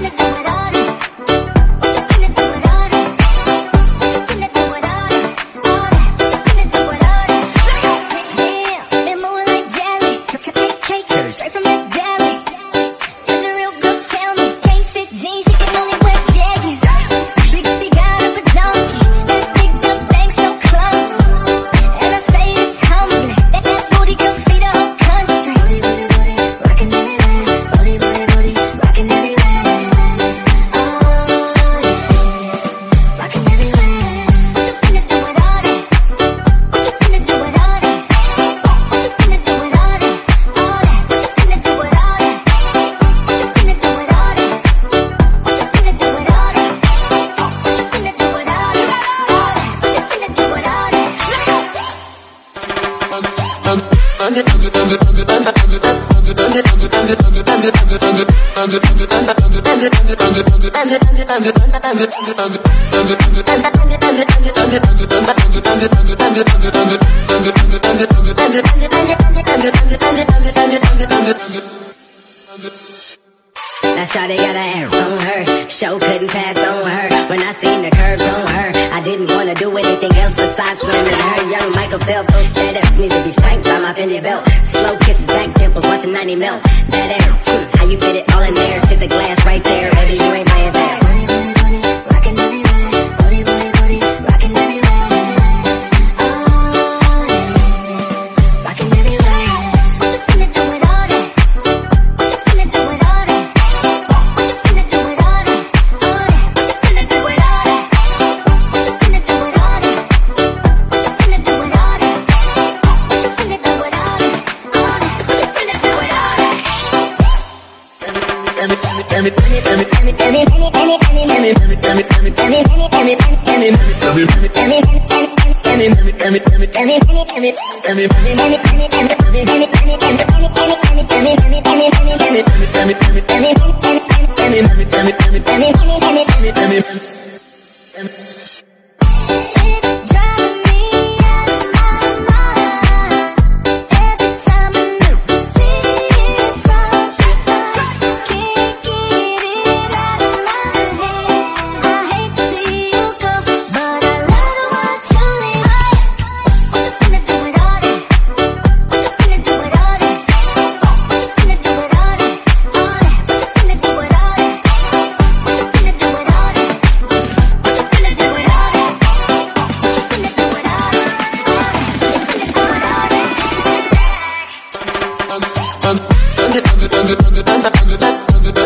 Thank. Now Shawty got an air on her, show couldn't pass on her. When I seen the curves on her, I didn't wanna do anything else besides swimming her. Young Michael Phelps, that ass needs to be spanked by my Fendi belt. Slow kisses, back temples, watching 90 melt. That hmm, how you fit it all in there? Sit the glass right there, baby, you ain't playing fair. Let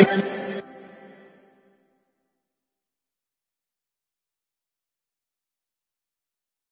العالمين